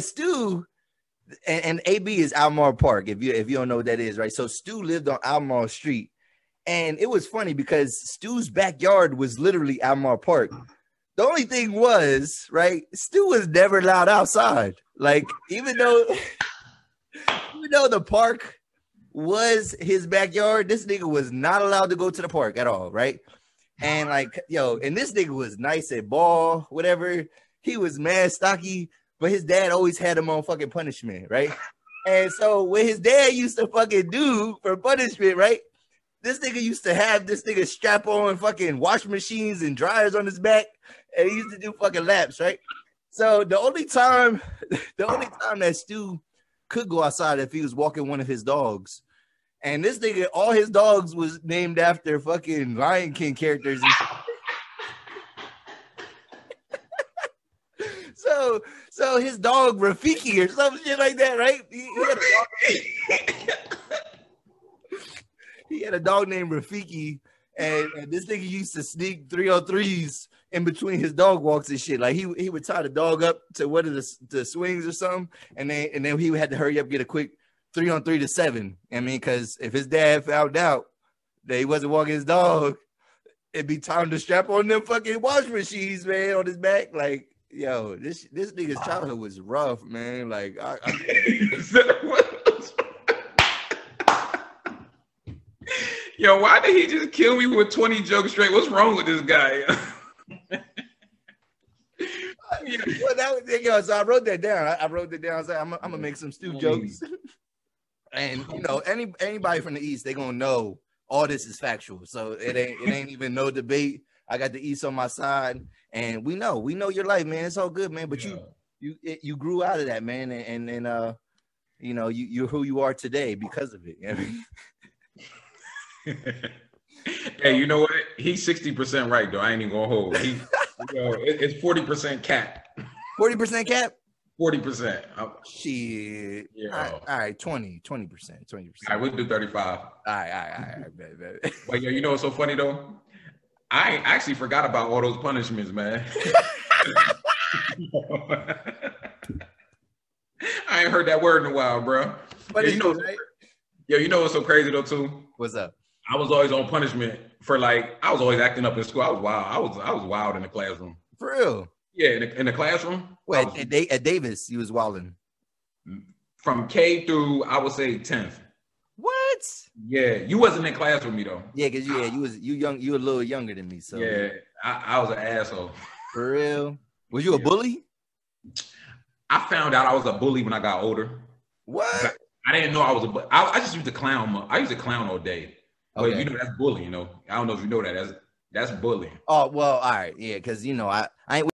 Stew and, and AB is Albemarle Park. If you if you don't know what that is, right? So Stew lived on Albemarle Street, and it was funny because Stew's backyard was literally Albemarle Park. The only thing was, right? Stew was never allowed outside. Like even though, even though the park was his backyard, this nigga was not allowed to go to the park at all, right? And like, yo, and this nigga was nice at ball, whatever. He was mad stocky, but his dad always had him on fucking punishment, right? And so what his dad used to fucking do for punishment, right? This nigga used to have this nigga strap on fucking wash machines and dryers on his back, and he used to do fucking laps, right? So the only time, the only time that Stew could go outside if he was walking one of his dogs. And this nigga, all his dogs was named after fucking Lion King characters. So, so his dog Rafiki or some shit like that, right? He, he, had, a dog, he had a dog named Rafiki, and, and this nigga used to sneak 303s in between his dog walks and shit. Like he he would tie the dog up to one of the, the swings or something, and then and then he had to hurry up get a quick three on three to seven. I mean, because if his dad found out that he wasn't walking his dog, it'd be time to strap on them fucking wash machines, man, on his back. Like, yo, this this nigga's childhood was rough, man. Like, I, I Yo, why did he just kill me with 20 jokes straight? What's wrong with this guy? well, that was, yo, so I wrote that down. I, I wrote that down. I was like, I'm, I'm gonna make some Stew jokes. and you know, any anybody from the East, they gonna know all this is factual. So it ain't it ain't even no debate. I got the East on my side, and we know we know your life, man. It's all good, man. But yeah. you you it, you grew out of that, man, and and, and uh, you know, you you're who you are today because of it. You know? hey, you know what? He's sixty percent right though. I ain't even gonna hold. He, you know, it, it's forty percent cap. Forty percent cap. Forty percent. Shit. Yeah. All right, all right, 20, 20 percent, twenty percent. All right, we'll do thirty-five. All right, all right, all right, bet, bet. But yeah, you know what's so funny though? I actually forgot about all those punishments, man. I ain't heard that word in a while, bro. But yeah, you know, right? yo, you know what's so crazy though too? What's up? I was always on punishment for like I was always acting up in school. I was wild. I was I was wild in the classroom. For real? Yeah, in the, in the classroom. Wait, was, at, at, Davis, you was wilding. From K through I would say tenth. What? Yeah, you wasn't in class with me though. Yeah, cause yeah, you was you young, you a little younger than me. So yeah, I, I was an asshole. For real? Was you a yeah. bully? I found out I was a bully when I got older. What? I didn't know I was a. I, I just used to clown. I used to clown all day. But okay. you know that's bullying. You know, I don't know if you know that. That's that's bullying. Oh well, all right, yeah, because you know I I ain't